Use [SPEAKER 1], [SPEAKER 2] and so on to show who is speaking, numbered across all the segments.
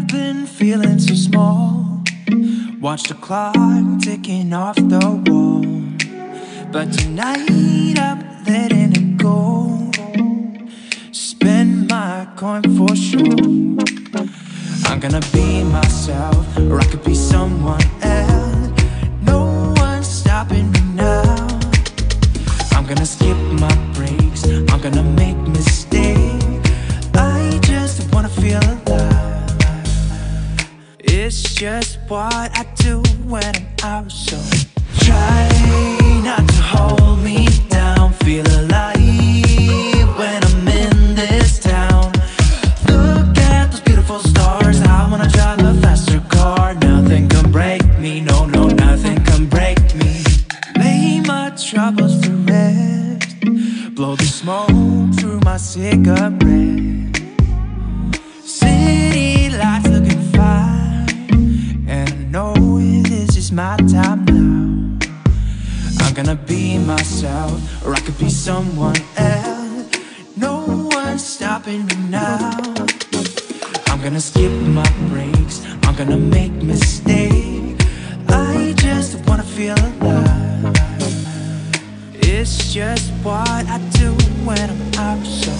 [SPEAKER 1] I've been feeling so small. Watch the clock ticking off the wall. But tonight I'm letting it go. Spend my coin for sure. I'm gonna be myself, or I could be someone else. No one's stopping me now. I'm gonna skip my breaks. I'm gonna make mistakes. It's just what I do when I'm out. So try not to hold me down. Feel alive when I'm in this town. Look at those beautiful stars. I wanna drive a faster car. Nothing can break me. No, no, nothing can break me. Lay my troubles to rest. Blow the smoke through my cigarette. Gonna be myself, or I could be someone else. No one's stopping me now. I'm gonna skip my breaks. I'm gonna make mistakes. I just wanna feel alive. It's just what I do when I'm out.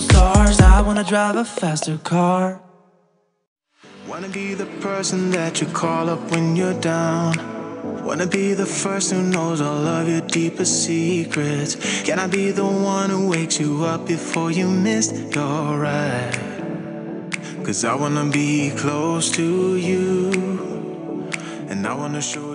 [SPEAKER 1] Stars. I wanna drive a faster car. Wanna
[SPEAKER 2] be the person that you call up when you're down. Wanna be the first who knows all of your deepest secrets. Can I be the one who wakes you up before you miss your ride? Cause I wanna be close to you. And I wanna show you.